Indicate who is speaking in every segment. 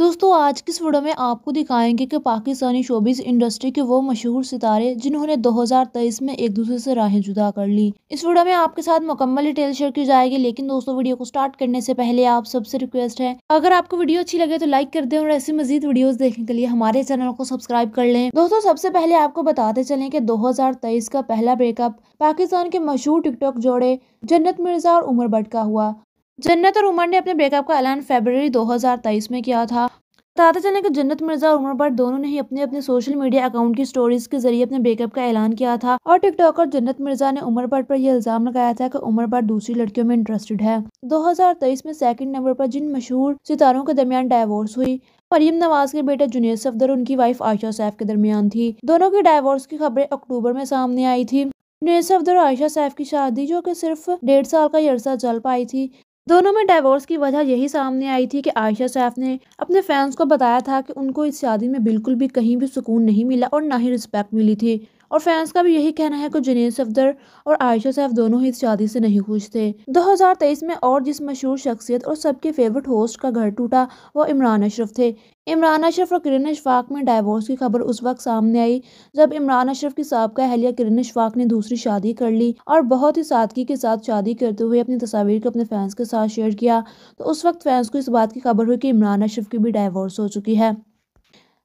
Speaker 1: दोस्तों, आज की इस वीडियो में आपको दिखाएँगे कि पाकिस्तानी शोबिस इंडस्ट्री के वो मशहूर सितारे जिन्होंने 2023 में एक दूसरे से राहें जुदा कर ली। इस वीडियो में आपके साथ मुकम्मल डिटेल शेयर की जाएगी, लेकिन दोस्तों, वीडियो को स्टार्ट करने से पहले आप सबसे रिक्वेस्ट है, अगर आपको वीडियो अच्छी लगे तो लाइक कर दे और ऐसी मजीद वीडियो देखने के लिए हमारे चैनल को सब्सक्राइब कर लें। दोस्तों, सबसे पहले आपको बताते चले की दो हज़ार तेईस का पहला ब्रेकअप पाकिस्तान के मशहूर टिकटॉक जोड़े जन्नत मिर्ज़ा और उमर भट्ट का हुआ। जन्नत और उमर ने अपने ब्रेकअप का ऐलान फरवरी 2023 में किया था। बताते चलें कि जन्नत, मिर्ज़ा और उमर भट्ट दोनों ने ही अपने अपने सोशल मीडिया अकाउंट की स्टोरीज के ज़रिए अपने ब्रेकअप का ऐलान किया था और टिकटॉकर जन्नत, मिर्ज़ा ने उमर भट्ट पर यह इल्ज़ाम लगाया था कि उमर भट्ट दूसरी लड़कियों में इंटरेस्टेड है। 2023 में सेकंड नंबर पर जिन मशहूर सितारों के दरमियान डाइवोर्स हुई, मरियम नवाज़ के बेटे जुनेद सफदर उनकी वाइफ आयशा सैफ के दरमियान थी। दोनों की डाइवोर्स की खबरें अक्टूबर में सामने आई थी। जुनेद सफदर और आयशा सैफ की शादी, जो कि सिर्फ़ डेढ़ साल का अरसा चल पाई थी दोनों में डाइवोर्स की वजह यही सामने आई थी कि आयशा सैफ ने अपने फैंस को बताया था कि उनको इस शादी में बिल्कुल भी कहीं भी सुकून नहीं मिला और ना ही रिस्पेक्ट मिली थी। और फैंस का भी यही कहना है कि जुनेद सफदर और आयशा सैफ दोनों ही इस शादी से नहीं खुश थे। 2023 में और जिस मशहूर शख्सियत और सबके फेवरेट होस्ट का घर टूटा, वो इमरान अशरफ थे। इमरान अशरफ और किरण अशफाक में डाइवोर्स की खबर उस वक्त सामने आई, जब इमरान अशरफ की सबका अहलिया किरण अशफाक ने दूसरी शादी कर ली और बहुत ही सादगी के साथ शादी करते हुए अपनी तस्वीर को अपने फैंस के साथ शेयर किया। तो उस वक्त फैंस को इस बात की खबर हुई कि इमरान अशरफ की भी डाइवोर्स हो चुकी है।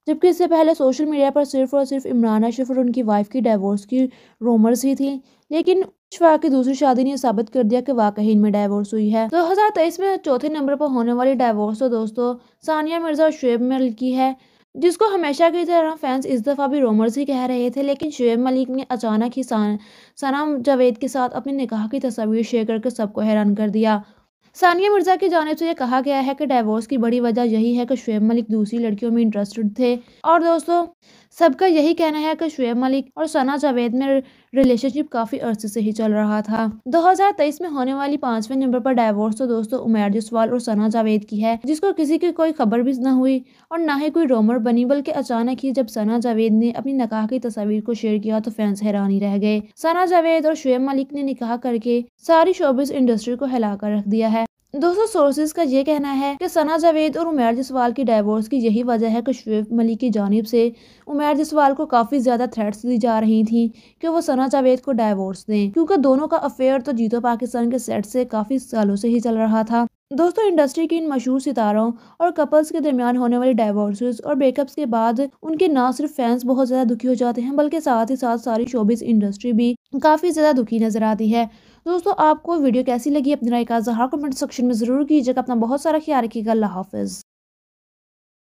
Speaker 1: जबकि इससे पहले सोशल मीडिया पर सिर्फ़ और सिर्फ़ इमरान अशरफ और उनकी वाइफ की डाइवोर्स की रोमर्स ही थी, लेकिन शफा की दूसरी शादी ने साबित कर दिया कि वाकई इनमें डाइवोर्स हुई है। दो हज़ार तेईस में चौथे नंबर पर होने वाली डाइवोर्स तो दोस्तों सानिया मिर्ज़ा और शुएब मलिक की है, जिसको हमेशा की तरह फैंस इस दफ़ा भी रोमर्स ही कह रहे थे, लेकिन शुएब मलिक ने अचानक ही सनाम जावेद के साथ अपने निकाह की तस्वीर शेयर करके सबको हैरान कर दिया। सानिया मिर्ज़ा की जानब से यह कहा गया है कि डाइवोर्स की बड़ी वजह यही है कि शुएब मलिक दूसरी लड़कियों में इंटरेस्टेड थे। और दोस्तों, सबका यही कहना है कि शुएब मलिक और सना जावेद में रिलेशनशिप काफ़ी अरसे से ही चल रहा था। 2023 में होने वाली पाँचवें नंबर पर डाइवोर्स तो दोस्तों उमैर जसवाल और सना जावेद की है, जिसको किसी की कोई खबर भी न हुई और ना ही कोई रोमर बनी, बल्कि अचानक ही जब सना जावेद ने अपनी नकाह की तस्वीर को शेयर किया तो फैंस हैरानी रह गए। सना जावेद और शुएब मलिक ने निकाह करके सारी शोबिस इंडस्ट्री को हिलाकर रख दिया है। दोस्तों सोर्सेज का ये कहना है कि सना जावेद और उमैर जसवाल की डाइवोर्स की यही वजह है कि शुएब मलिक की जानब से उमैर जसवाल को काफ़ी ज़्यादा थ्रेट्स दी जा रही थी कि वो सना जावेद को डाइवोर्स दें, क्योंकि दोनों का अफेयर तो जीतो पाकिस्तान के सेट से काफ़ी सालों से ही चल रहा था। दोस्तों इंडस्ट्री के इन मशहूर सितारों और कपल्स के दरमियान होने वाली डाइवोर्सेस और ब्रेकअप्स के बाद उनके ना सिर्फ़ फैंस बहुत ज़्यादा दुखी हो जाते हैं, बल्कि साथ ही साथ सारी शोबिस इंडस्ट्री भी काफ़ी ज़्यादा दुखी नज़र आती है। दोस्तों, आपको वीडियो कैसी लगी अपनी राय का जहाँ कमेंट सेक्शन में ज़रूर कीजिएगा। अपना बहुत सारा ख्याल रखिएगा। अल्लाह हाफिज़।